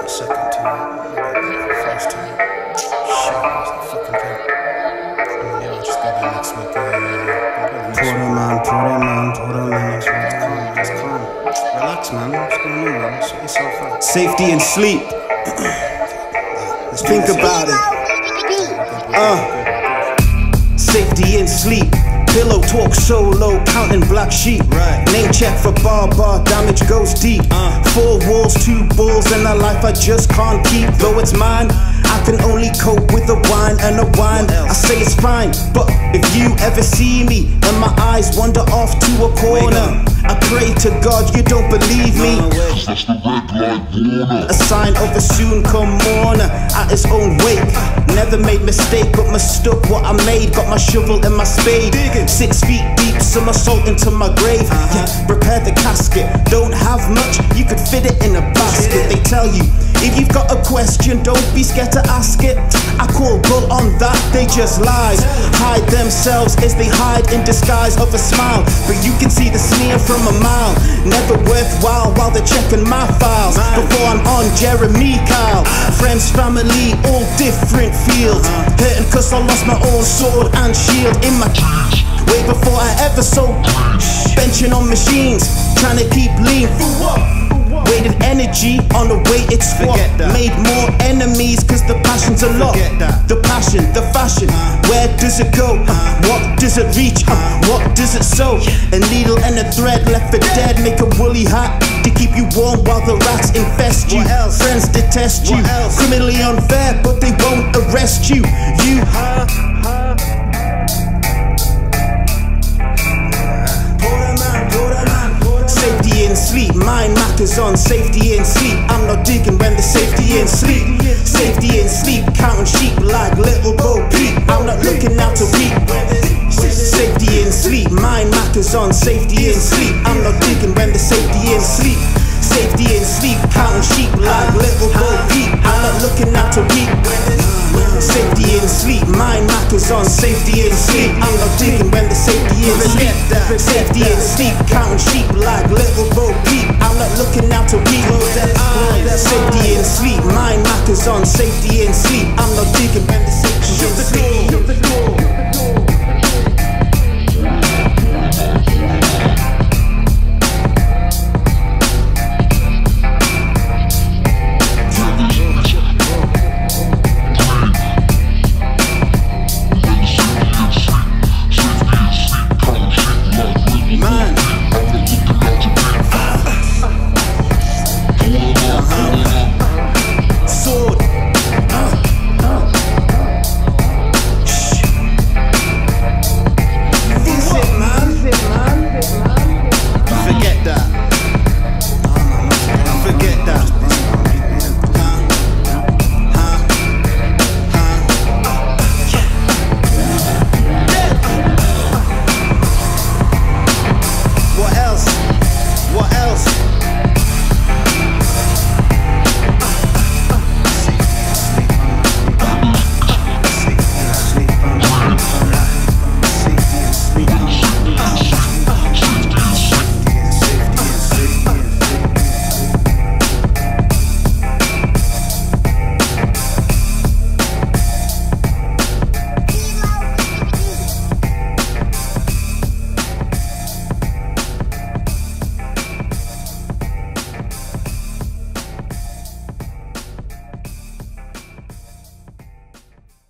for the second time. First time. Shit, what's the fucking thing? Mm, Yeah, I'll just go there next week. Week. them on, pour them on, pour them on. Next week. Just calm, just calm. Relax, man. What's going on, man? Sort yourself out. Safety and sleep. Let's Think about it. Uh. Safety and sleep. Pillow talk solo, counting black sheep. Right. Name check for bar bar, damage goes deep. Uh. Four walls, two balls, and a life I just can't keep. Though it's mine, I can only cope with a wine and a whine. I say it's fine, but if you ever see me and my eyes wander off to a corner, I pray to God you don't believe me. A sign of a soon come mourner at his own wake. Never made mistake, but mistook what I made. Got my shovel and my spade. Six feet deep, somersault into my grave. Yeah, prepare the casket. Don't have much, you could fit it in a basket. They tell you if you've got a question, don't be scared to ask it. I call bull on that, they just lies. Hide themselves as they hide in disguise of a smile. But you can see the sneer from a mile. Never worthwhile while they're checking my files. Before I'm on Jeremy Kyle. Friends, family, all different fields. Hurting cause I lost my own sword and shield in my Way before I ever sold Benching on machines, trying to keep lean. Weighted energy on it's swap. Forget that. Made more enemies cause the passion's a lot. The passion, the fashion, uh-huh. where does it go? Uh-huh. What does it reach? Uh-huh. What does it sow? A needle and a thread left for dead. Make a woolly hat to keep you warm while the rats infest you. Friends detest you. Criminally unfair, but they won't arrest you. You Safety in sleep, mind matters on safety in sleep. I'm not digging when safety in sleep. Safety in sleep, counting sheep like little Bo Peep. I'm not looking out to reap. Safety in sleep, mind matters on safety in sleep. I'm not digging when the safety in sleep. Safety in sleep, counting sheep like little Bo Peep. I'm not Safety is steep, counting sheep like little Bo Peep. I'm not looking out to people. That that safety and sleep. My knock is on safety and sleep. I'm not digging when the safety Shut the door. what else?